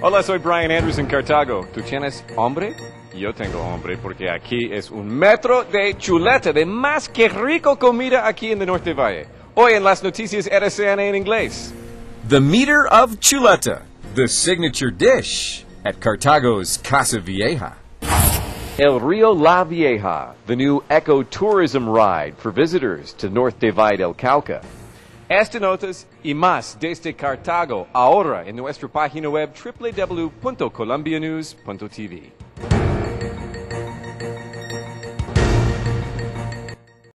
Hola, soy Brian Andrews en Cartago. ¿Tú tienes hambre? Yo tengo hambre porque aquí es un metro de chuleta, de más que rico comida aquí en el Norte Valle. Hoy en las noticias RCN en inglés. The meter of chuleta, the signature dish at Cartago's Casa Vieja. El Rio La Vieja, the new ecotourism ride for visitors to North Divide El Cauca. Esta notas y más desde Cartago ahora en nuestra página web www.colombianews.tv.